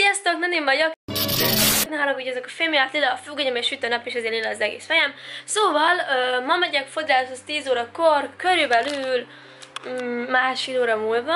Sziasztok, Nadim vagyok! Ne haragudj, ezek a film járt ide a függönyöm és süt a nap, és ezért lila az egész fejem. Szóval, ö, ma megyek fodrászhoz 10 órakor, körülbelül mm, másfél óra múlva,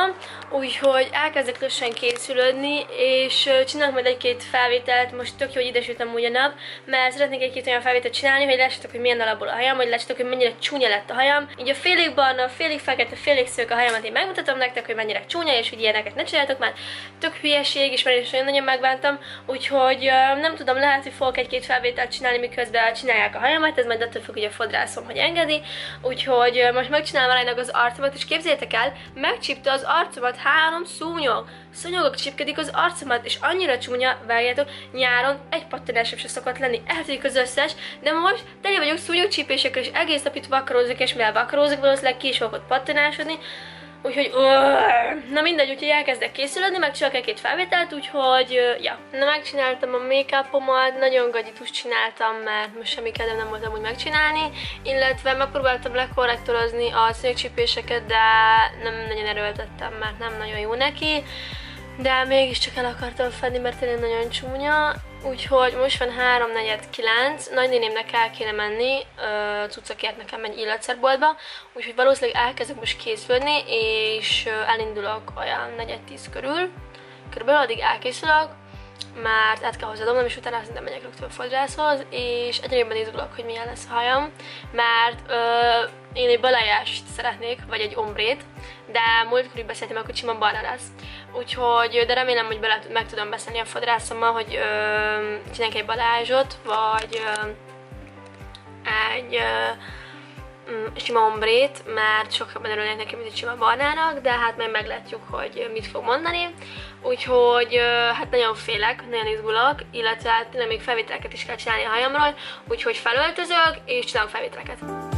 úgyhogy elkezdek lassan készülődni, és csinálok majd egy-két felvételt, most tök jó, hogy ide sütöm úgy a nap, mert szeretnék egy-két olyan felvételt csinálni, hogy lássatok, hogy milyen alapul a hajam, hogy lássatok, hogy mennyire csúnya lett a hajam. Így a félig barna, félig fekete, félig szők a hajamat én megmutatom nektek, hogy mennyire csúnya, és hogy ilyeneket ne csináljátok már. Tök hülyeség, és már is olyan nagyon megbántam, úgyhogy nem tudom, lehet, hogy fogok egy-két felvételt csinálni, miközben csinálják a hajamat, ez majd attól függ, hogy a fodrászom, hogy engedi. Úgyhogy most megcsinálom az arcomat, és képzeljétek el, megcsípte az arcomat három szúnyog. Szúnyogok csipkedik az arcomat, és annyira csúnya, vágjátok, nyáron egy pattanásom se szokott lenni, eltűnik az összes, de most tele vagyok szúnyogcsípésekkel, és egész nap itt vakarózok, és mivel vakarózok, valószínűleg ki is fogok pattanásodni, Úgyhogy, na mindegy, úgyhogy elkezdek készülni, meg csak egy-két felvételt, úgyhogy, ja. Na megcsináltam a make nagyon gagyitus csináltam, mert most semmi kedvem nem voltam úgy megcsinálni, illetve megpróbáltam lekorrektorozni a szőnyegcsípéseket, de nem nagyon erőltettem, mert nem nagyon jó neki de mégiscsak el akartam fedni, mert tényleg nagyon csúnya, úgyhogy most van 3.49, nagynénémnek el kéne menni, cuccakért nekem egy illatszerboltba, úgyhogy valószínűleg elkezdek most készülni, és elindulok olyan 4.10 körül, körülbelül addig elkészülök, mert át kell hozzá és utána szerintem megyek rögtön fodrászhoz, és egyébként izgulok, hogy milyen lesz a hajam, mert ö, én egy balajást szeretnék, vagy egy ombrét, de múltkor is beszéltem, hogy sima barna lesz. Úgyhogy, de remélem, hogy bele, meg tudom beszélni a fodrászommal, hogy ö, csináljunk egy balázsot, vagy ö, egy ö, sima ombrét, mert sokkal örülnék nekem, mint egy sima barnának, de hát majd meglátjuk, hogy mit fog mondani. Úgyhogy hát nagyon félek, nagyon izgulok, illetve hát még felvételeket is kell csinálni a hajamról, úgyhogy felöltözök és csinálok felvételeket.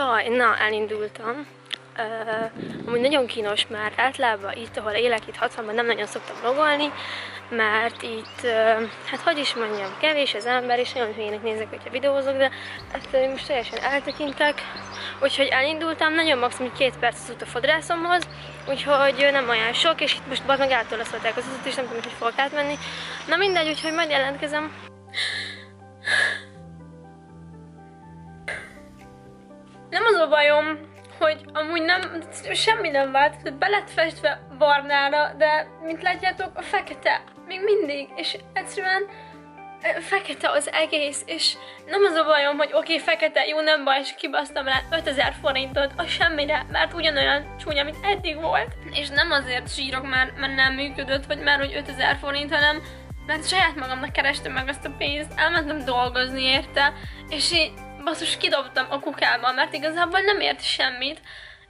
Jaj, na, elindultam. Uh, amúgy nagyon kínos, mert általában itt, ahol élek, itt 60-ban nem nagyon szoktam logolni, mert itt, uh, hát hogy is mondjam, kevés az ember, és nagyon hülyének nézek, hogyha videózok, de hát most teljesen eltekintek. Úgyhogy elindultam, nagyon maximum két perc az út a fodrászomhoz, úgyhogy nem olyan sok, és itt most meg átolaszolták az utat, és nem tudom, hogy fogok átmenni. Na mindegy, úgyhogy majd jelentkezem. A bajom, hogy amúgy nem, semmi nem vált, be lett festve barnára, de mint látjátok, a fekete még mindig, és egyszerűen fekete az egész, és nem az a bajom, hogy oké, okay, fekete, jó, nem baj, és kibasztam rá 5000 forintot a semmire, mert ugyanolyan csúnya, mint eddig volt. És nem azért sírok, mert, mert nem működött, vagy már hogy 5000 forint, hanem mert saját magamnak kerestem meg azt a pénzt, elmentem dolgozni érte, és így basszus kidobtam a kukába, mert igazából nem ért semmit.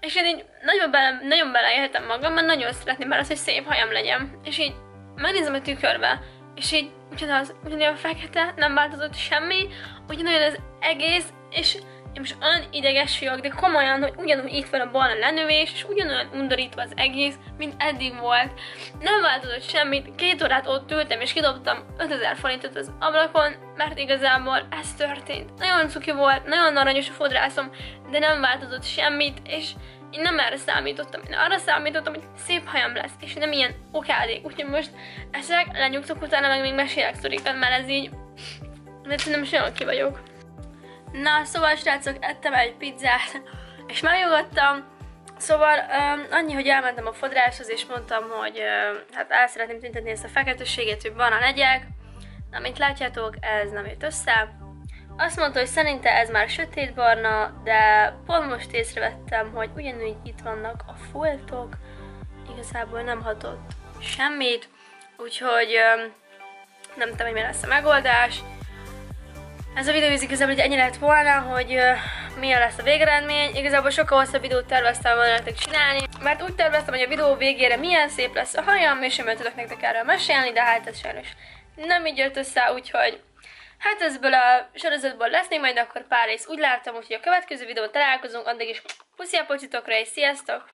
És én így nagyon, bele, nagyon beleéltem magam, mert nagyon szeretném már az, hogy szép hajam legyen. És így megnézem a tükörbe, és így ugyanaz, ugyanilyen fekete, nem változott semmi, ugyanolyan az egész, és én most olyan ideges vagyok, de komolyan, hogy ugyanúgy itt van a barna lenövés, és ugyanolyan undorítva az egész, mint eddig volt. Nem változott semmit, két órát ott ültem, és kidobtam 5000 forintot az ablakon, mert igazából ez történt. Nagyon cuki volt, nagyon aranyos a fodrászom, de nem változott semmit, és én nem erre számítottam, én arra számítottam, hogy szép hajam lesz, és nem ilyen okádék. Úgyhogy most ezek lenyugtok, utána meg még mesélek sztorikat, mert ez így, mert szerintem is olyan ki vagyok. Na, szóval srácok, ettem egy pizzát, és megnyugodtam. Szóval um, annyi, hogy elmentem a fodráshoz, és mondtam, hogy uh, hát el szeretném tüntetni ezt a feketességet, hogy van a legyek. Na, mint látjátok, ez nem jött össze. Azt mondta, hogy szerinte ez már sötétbarna, de pont most észrevettem, hogy ugyanúgy itt vannak a foltok. Igazából nem hatott semmit, úgyhogy um, Nem tudom, hogy mi lesz a megoldás. Ez a videó igazából hogy ennyi lett volna, hogy milyen lesz a végeredmény. Igazából sokkal hosszabb videót terveztem volna nektek csinálni, mert úgy terveztem, hogy a videó végére milyen szép lesz a hajam, és sem tudok nektek erről mesélni, de hát ez sajnos nem így jött össze, úgyhogy hát ezből a sorozatból lesz még majd akkor pár rész úgy láttam, úgyhogy a következő videóban találkozunk, addig is puszi a pocitokra, és sziasztok!